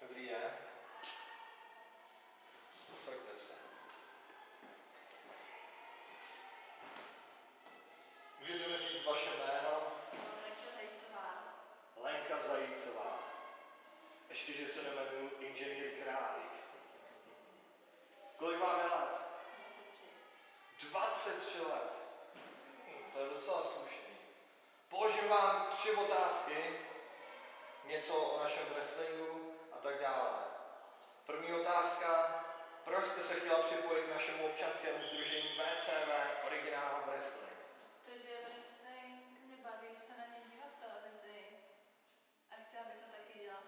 Dobrý den. 23. 23 let. To je docela slušný. Položím vám tři otázky. Něco o našem wrestlingu a tak dále. První otázka. Proč jste se chtěla připojit k našemu občanskému združení VCV Originál Wrestling? Protože wrestling mě baví se na něj dívat v televizi a chtěla bych ho taky dělat.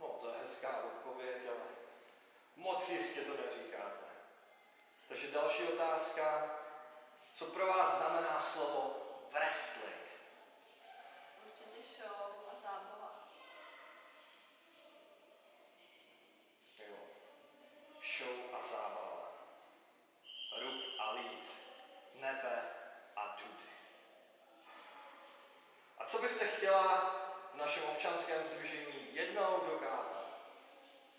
No, to je hezká odpověď, ale moc jistě. Takže další otázka. Co pro vás znamená slovo wrestling? Určitě show a zábava. Jo. Show a zábava. Rub a líc. Nebe a dudy. A co byste chtěla v našem občanském združení jednou dokázat?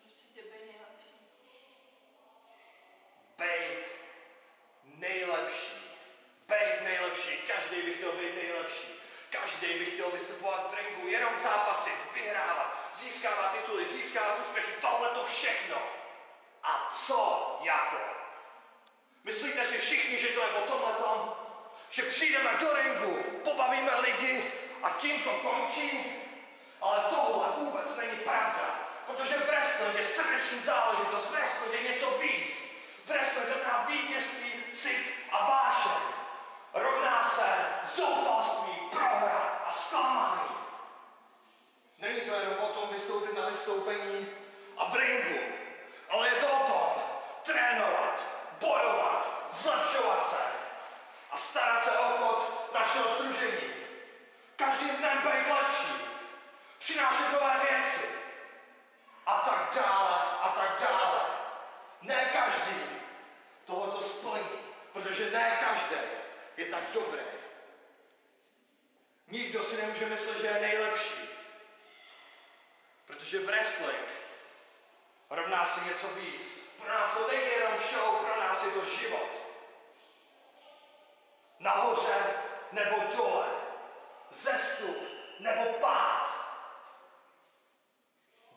Určitě by nejlepší. Bejt nejlepší. Bejt nejlepší. Každý by chtěl být nejlepší. Každý by chtěl vystupovat v ringu, jenom zápasit, vyhrávat, získávat tituly, získávat úspěchy, tohle to všechno. A co jako? Myslíte si všichni, že to je o tomhle tom? Že přijdeme do ringu, pobavíme lidi a tím to končí? Ale tohle vůbec není pravda, protože wrestling je srdeční záležitost, je něco víc. Wrestling znamená vítězství, cit a vášeň. Rovná se zoufalství, prohra a zklamání. Není to jenom o tom vystoupit na vystoupení a v ringu, ale je to o tom trénovat, bojovat, zlepšovat se a starat se o chod našeho združení. Každým dnem být lepší, přinášet nové věci a tak dále a tak dále. Ne každý tohoto splní, protože ne každý je tak dobrý. Nikdo si nemůže myslet, že je nejlepší. Protože wrestling rovná si něco víc. Pro nás to není jenom show, pro nás je to život. Nahoře nebo dole. Zestup nebo pád.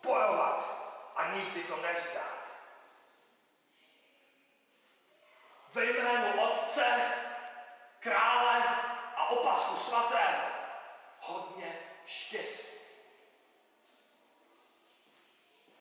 Bojovat a nikdy to nezdát. Ve jménu Otce, Krále a opasku svatého Stis.